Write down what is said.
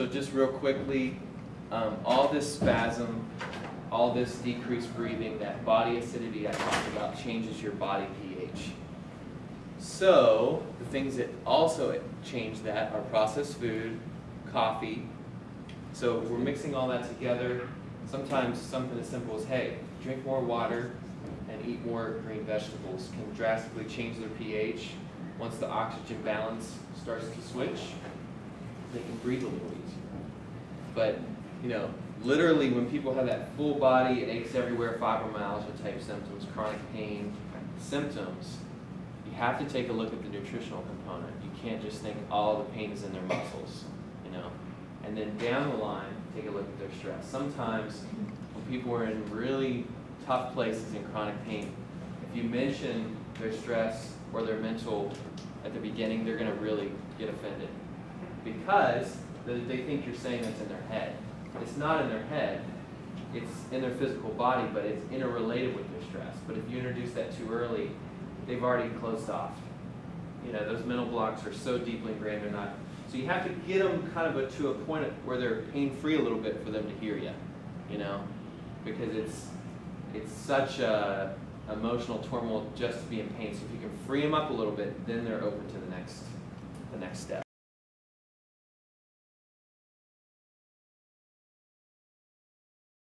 So just real quickly, um, all this spasm, all this decreased breathing, that body acidity I talked about changes your body pH. So the things that also change that are processed food, coffee. So we're mixing all that together. Sometimes something as simple as, hey, drink more water and eat more green vegetables can drastically change their pH. Once the oxygen balance starts to switch, they can breathe a little easier. But, you know, literally when people have that full body, aches everywhere, fibromyalgia type symptoms, chronic pain symptoms, you have to take a look at the nutritional component. You can't just think all the pain is in their muscles, you know. And then down the line, take a look at their stress. Sometimes when people are in really tough places in chronic pain, if you mention their stress or their mental at the beginning, they're going to really get offended because they think you're saying that's in their head. It's not in their head. It's in their physical body, but it's interrelated with their stress. But if you introduce that too early, they've already closed off. You know, those mental blocks are so deeply ingrained, they're not. So you have to get them kind of a, to a point where they're pain-free a little bit for them to hear you, you know, because it's it's such a emotional turmoil just to be in pain. So if you can free them up a little bit, then they're open to the next the next step.